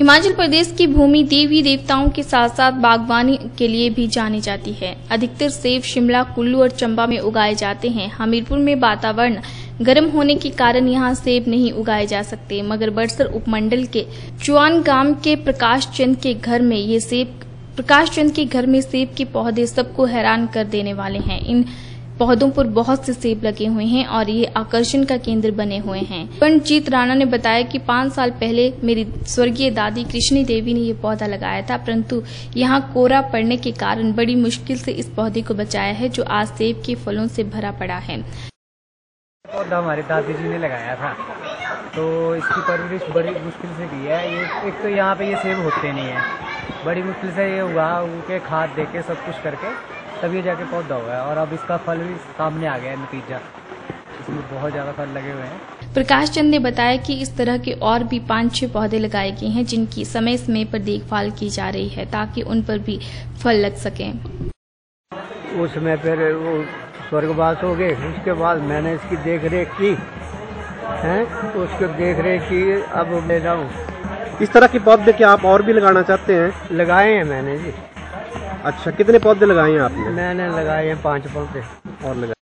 हिमाचल प्रदेश की भूमि देवी देवताओं के साथ साथ बागवानी के लिए भी जानी जाती है। अधिकतर सेब शिमला, कुल्लू और चंबा में उगाए जाते हैं। हमीरपुर में वातावरण गर्म होने के कारण यहाँ सेब नहीं उगाए जा सकते, मगर बड़सर उपमंडल के चुआन गाँव के प्रकाश चंद के घर में ये सेब, प्रकाश चंद के घर में सेब के पौधे सबको हैरान कर देने वाले हैं। इन पौधों पर बहुत से सेब लगे हुए हैं और ये आकर्षण का केंद्र बने हुए हैं। पंडित राणा ने बताया कि पाँच साल पहले मेरी स्वर्गीय दादी कृष्णी देवी ने ये पौधा लगाया था, परंतु यहाँ कोरा पड़ने के कारण बड़ी मुश्किल से इस पौधे को बचाया है, जो आज सेब के फलों से भरा पड़ा है। पौधा हमारे दादी जी ने लगाया था। तो इसकी परवरिश बड़ी मुश्किल से की है। ये एक तो यहाँ पे ये सेब होते नहीं है। बड़ी मुश्किल से ये हुआ, उनके खाद दे के सब कुछ करके तब ये जाके पौधा हुआ है और अब इसका फल भी सामने आ गया है नतीजा। इसमें बहुत ज़्यादा फल लगे हुए हैं। प्रकाश चंद ने बताया कि इस तरह के और भी पाँच छह पौधे लगाए गए हैं जिनकी समय समय पर देखभाल की जा रही है ताकि उन पर भी फल लग सके। उसमें फिर वो स्वर्गवास हो गए। उसके बाद मैंने इसकी देख रेख की है? उसको देख रेख की अब ले जाऊँ। इस तरह के पौधे क्या आप और भी लगाना चाहते हैं? लगाए हैं मैंने जी। अच्छा कितने पौधे लगाए हैं आपने? मैंने लगाए हैं पाँच पौधे। और लगाए